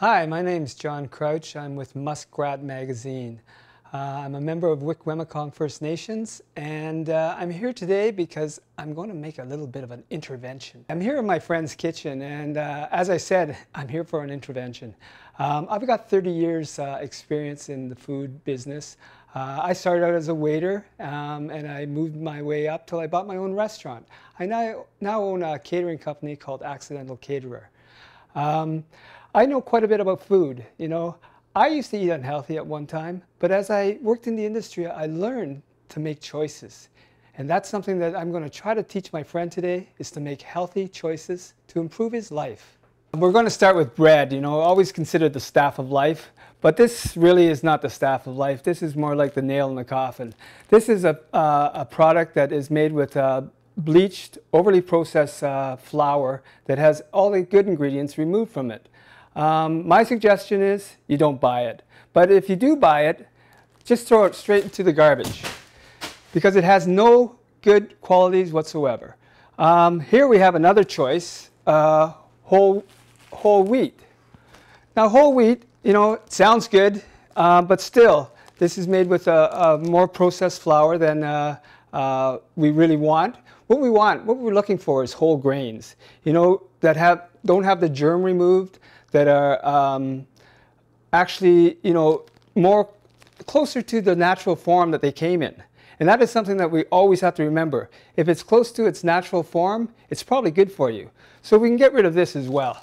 Hi, my name is John Crouch. I'm with Muskrat Magazine. Uh, I'm a member of Wikwemikong First Nations, and uh, I'm here today because I'm going to make a little bit of an intervention. I'm here in my friend's kitchen, and uh, as I said, I'm here for an intervention. Um, I've got 30 years uh, experience in the food business. Uh, I started out as a waiter, um, and I moved my way up till I bought my own restaurant. I now, now own a catering company called Accidental Caterer. Um, I know quite a bit about food. You know, I used to eat unhealthy at one time, but as I worked in the industry, I learned to make choices. And that's something that I'm going to try to teach my friend today is to make healthy choices to improve his life. We're going to start with bread, you know, always considered the staff of life, but this really is not the staff of life. This is more like the nail in the coffin. This is a, uh, a product that is made with uh, bleached, overly processed uh, flour that has all the good ingredients removed from it. Um, my suggestion is you don't buy it. But if you do buy it, just throw it straight into the garbage because it has no good qualities whatsoever. Um, here we have another choice, uh, whole, whole wheat. Now whole wheat, you know, sounds good, uh, but still, this is made with a, a more processed flour than uh, uh we really want. What we want, what we're looking for is whole grains, you know, that have, don't have the germ removed, that are um, actually, you know, more closer to the natural form that they came in. And that is something that we always have to remember. If it's close to its natural form, it's probably good for you. So we can get rid of this as well.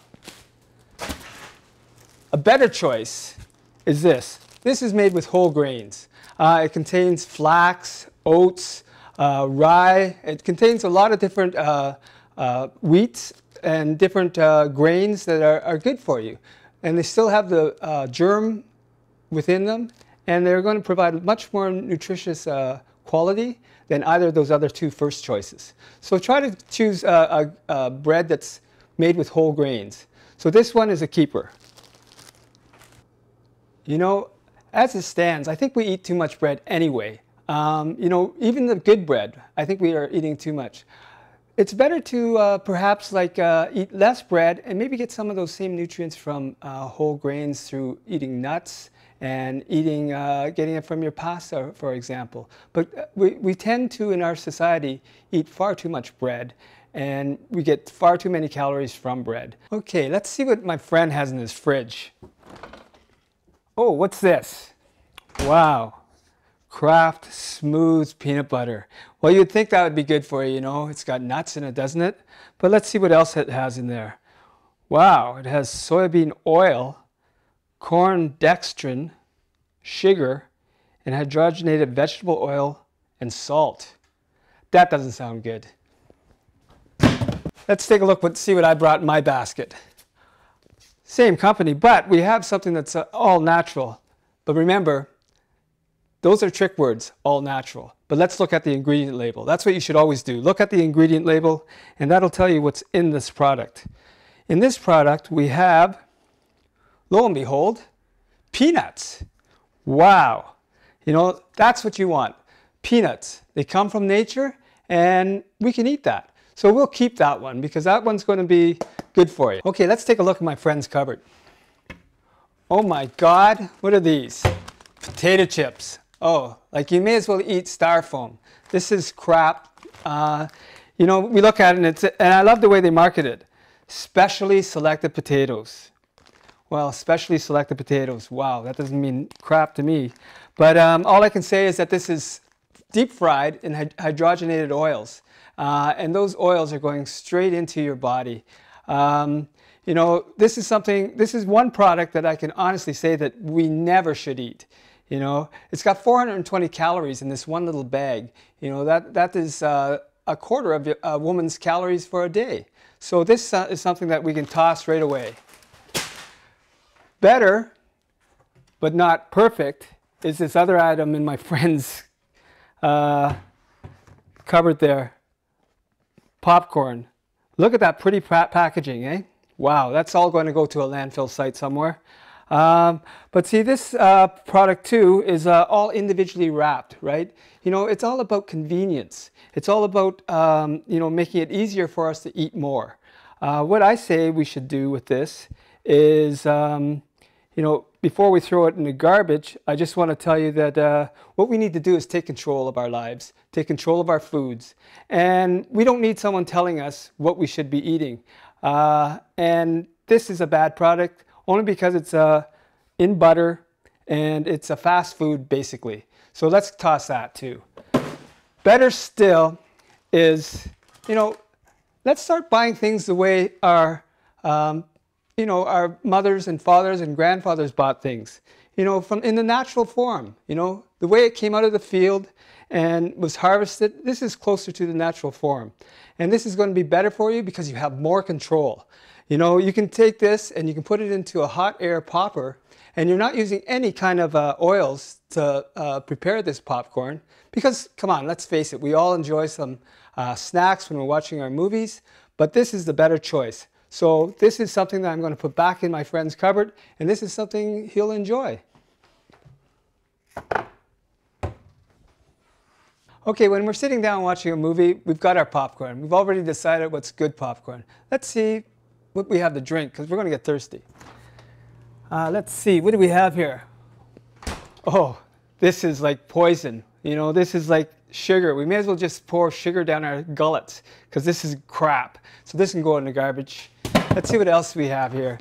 A better choice is this. This is made with whole grains. Uh, it contains flax, oats, uh, rye. It contains a lot of different uh, uh wheats and different uh, grains that are, are, good for you. And they still have the uh, germ within them, and they're going to provide much more nutritious uh, quality than either of those other two first choices. So try to choose a, a, a bread that's made with whole grains. So this one is a keeper. You know, as it stands, I think we eat too much bread anyway. Um, you know, even the good bread, I think we are eating too much it's better to uh, perhaps like uh, eat less bread and maybe get some of those same nutrients from uh, whole grains through eating nuts and eating, uh, getting it from your pasta, for example. But uh, we, we tend to, in our society, eat far too much bread and we get far too many calories from bread. Okay, let's see what my friend has in his fridge. Oh, what's this? Wow. Kraft Smooth Peanut Butter. Well, you'd think that would be good for you, you know. It's got nuts in it, doesn't it? But let's see what else it has in there. Wow, it has soybean oil, corn dextrin, sugar, and hydrogenated vegetable oil and salt. That doesn't sound good. Let's take a look and see what I brought in my basket. Same company, but we have something that's uh, all natural. But remember, those are trick words, all natural. But let's look at the ingredient label. That's what you should always do. Look at the ingredient label, and that'll tell you what's in this product. In this product, we have, lo and behold, peanuts. Wow. You know, that's what you want. Peanuts. They come from nature, and we can eat that. So we'll keep that one because that one's going to be good for you. Okay, let's take a look at my friend's cupboard. Oh my God, what are these? Potato chips. Oh, like you may as well eat styrofoam. This is crap. Uh, you know, we look at it and, it's, and I love the way they market it. Specially selected potatoes. Well, specially selected potatoes. Wow, that doesn't mean crap to me. But um, all I can say is that this is deep fried in hydrogenated oils. Uh, and those oils are going straight into your body. Um, you know, this is something, this is one product that I can honestly say that we never should eat. You know, it's got 420 calories in this one little bag. You know, that, that is uh, a quarter of a woman's calories for a day. So this uh, is something that we can toss right away. Better, but not perfect, is this other item in my friend's uh, cupboard there. Popcorn. Look at that pretty packaging, eh? Wow, that's all going to go to a landfill site somewhere. Um, but see, this uh, product too is uh, all individually wrapped, right? You know, it's all about convenience. It's all about, um, you know, making it easier for us to eat more. Uh, what I say we should do with this is, um, you know, before we throw it in the garbage, I just want to tell you that uh, what we need to do is take control of our lives, take control of our foods. And we don't need someone telling us what we should be eating. Uh, and this is a bad product only because it's uh, in butter and it's a fast food basically. So let's toss that too. Better still is, you know, let's start buying things the way our um, you know, our mothers and fathers and grandfathers bought things, you know, from in the natural form, you know, the way it came out of the field and was harvested, this is closer to the natural form. And this is going to be better for you because you have more control. You know, you can take this and you can put it into a hot air popper and you're not using any kind of uh, oils to uh, prepare this popcorn because, come on, let's face it, we all enjoy some uh, snacks when we're watching our movies, but this is the better choice. So this is something that I'm going to put back in my friend's cupboard, and this is something he'll enjoy. Okay, when we're sitting down watching a movie, we've got our popcorn. We've already decided what's good popcorn. Let's see what we have to drink, because we're going to get thirsty. Uh, let's see, what do we have here? Oh, this is like poison. You know, this is like sugar. We may as well just pour sugar down our gullets, because this is crap. So this can go in the garbage. Let's see what else we have here.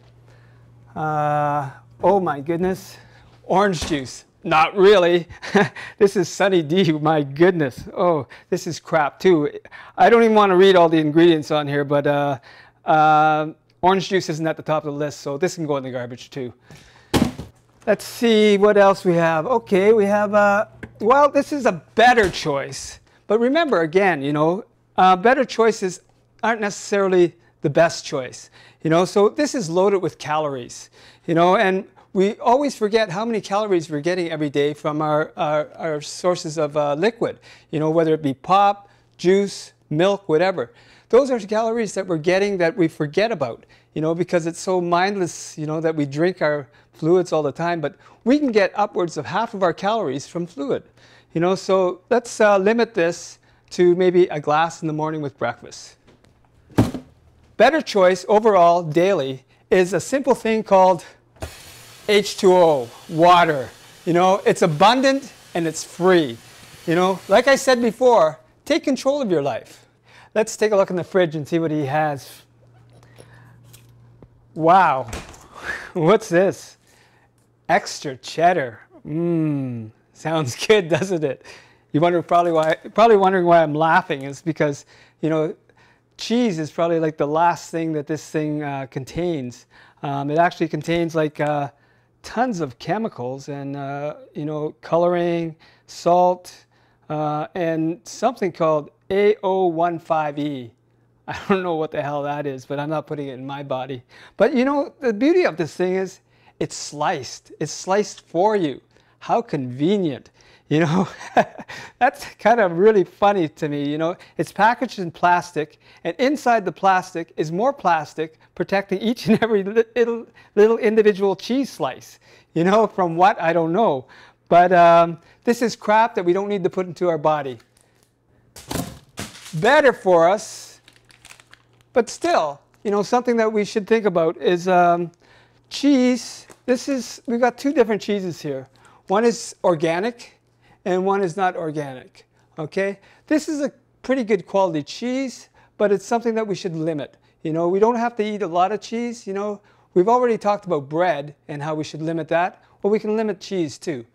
Uh, oh my goodness, orange juice. Not really. this is Sunny D, my goodness. Oh, this is crap too. I don't even want to read all the ingredients on here, but uh, uh, orange juice isn't at the top of the list, so this can go in the garbage too. Let's see what else we have. Okay, we have, uh, well, this is a better choice. But remember, again, you know, uh, better choices aren't necessarily the best choice. You know, so this is loaded with calories. You know, and we always forget how many calories we're getting every day from our, our, our sources of uh, liquid. You know, whether it be pop, juice, milk, whatever. Those are calories that we're getting that we forget about, you know, because it's so mindless, you know, that we drink our fluids all the time. But we can get upwards of half of our calories from fluid, you know. So let's uh, limit this to maybe a glass in the morning with breakfast. Better choice overall daily is a simple thing called H2O, water. You know, it's abundant and it's free. You know, like I said before, take control of your life. Let's take a look in the fridge and see what he has. Wow, what's this? Extra cheddar. Mmm, sounds good, doesn't it? You wonder probably why, probably wondering why I'm laughing is because, you know, cheese is probably like the last thing that this thing uh, contains. Um, it actually contains like uh, tons of chemicals and uh, you know coloring, salt, uh, and something called AO15E. I don't know what the hell that is, but I'm not putting it in my body. But you know, the beauty of this thing is it's sliced. It's sliced for you. How convenient. You know, that's kind of really funny to me. You know, it's packaged in plastic, and inside the plastic is more plastic protecting each and every little, little individual cheese slice. You know, from what? I don't know. But um, this is crap that we don't need to put into our body. Better for us, but still, you know, something that we should think about is um, cheese. This is, we've got two different cheeses here. One is organic, and one is not organic. Okay, this is a pretty good quality cheese, but it's something that we should limit. You know, we don't have to eat a lot of cheese. You know, we've already talked about bread and how we should limit that. Well, we can limit cheese too.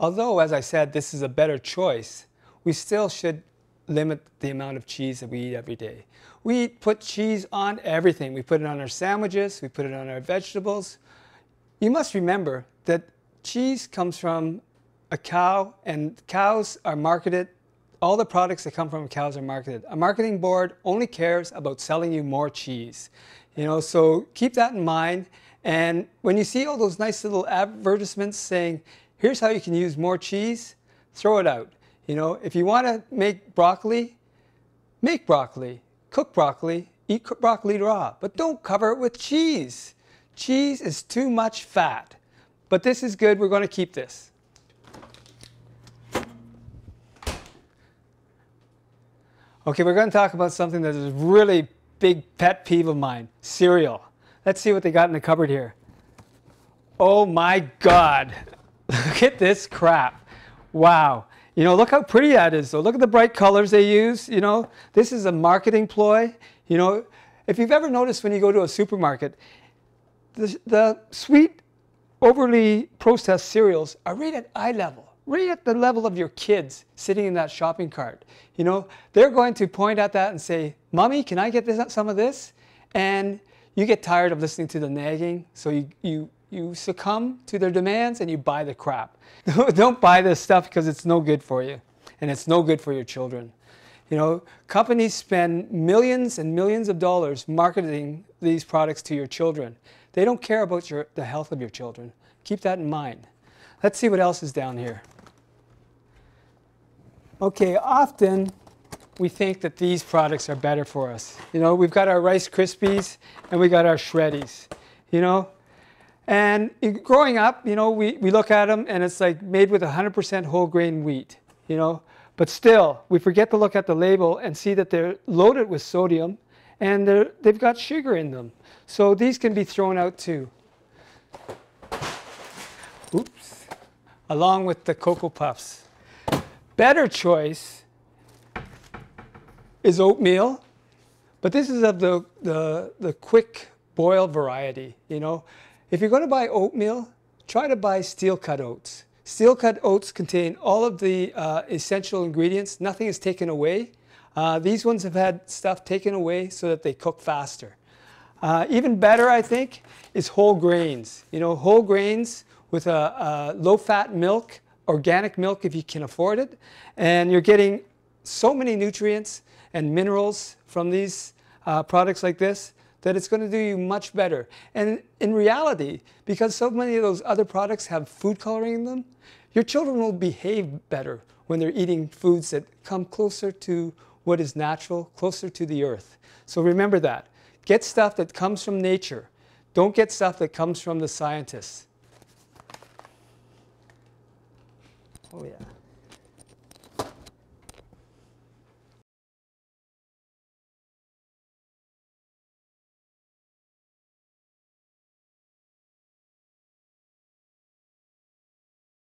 Although, as I said, this is a better choice, we still should limit the amount of cheese that we eat every day. We put cheese on everything. We put it on our sandwiches, we put it on our vegetables. You must remember that cheese comes from a cow, and cows are marketed, all the products that come from cows are marketed. A marketing board only cares about selling you more cheese. You know, so keep that in mind. And when you see all those nice little advertisements saying, here's how you can use more cheese, throw it out. You know, if you want to make broccoli, make broccoli, cook broccoli, eat broccoli raw, but don't cover it with cheese. Cheese is too much fat. But this is good, we're going to keep this. Okay, we're going to talk about something that is a really big pet peeve of mine, cereal. Let's see what they got in the cupboard here. Oh my God. Look at this crap. Wow. You know, look how pretty that is. So look at the bright colors they use. You know, this is a marketing ploy. You know, if you've ever noticed when you go to a supermarket, the, the sweet, overly processed cereals are right at eye level, right at the level of your kids sitting in that shopping cart. You know, they're going to point at that and say, Mommy, can I get this, some of this? And you get tired of listening to the nagging, so you, you, you succumb to their demands and you buy the crap. Don't buy this stuff because it's no good for you and it's no good for your children. You know, companies spend millions and millions of dollars marketing these products to your children. They don't care about your, the health of your children. Keep that in mind. Let's see what else is down here. Okay, often we think that these products are better for us. You know, we've got our Rice Krispies and we got our Shreddies. You know, and growing up, you know, we, we look at them and it's like made with 100% whole grain wheat, you know. But still, we forget to look at the label and see that they're loaded with sodium and they've got sugar in them. So these can be thrown out too. Oops. Along with the Cocoa Puffs. Better choice is oatmeal, but this is of the, the, the quick boil variety, you know. If you're going to buy oatmeal, try to buy steel cut oats. Steel cut oats contain all of the uh, essential ingredients. Nothing is taken away. Uh, these ones have had stuff taken away so that they cook faster. Uh, even better, I think, is whole grains. You know, whole grains with a, a low-fat milk, organic milk if you can afford it, and you're getting so many nutrients and minerals from these uh, products like this that it's going to do you much better. And in reality, because so many of those other products have food coloring in them, your children will behave better when they're eating foods that come closer to what is natural, closer to the earth. So remember that. Get stuff that comes from nature. Don't get stuff that comes from the scientists. Oh yeah.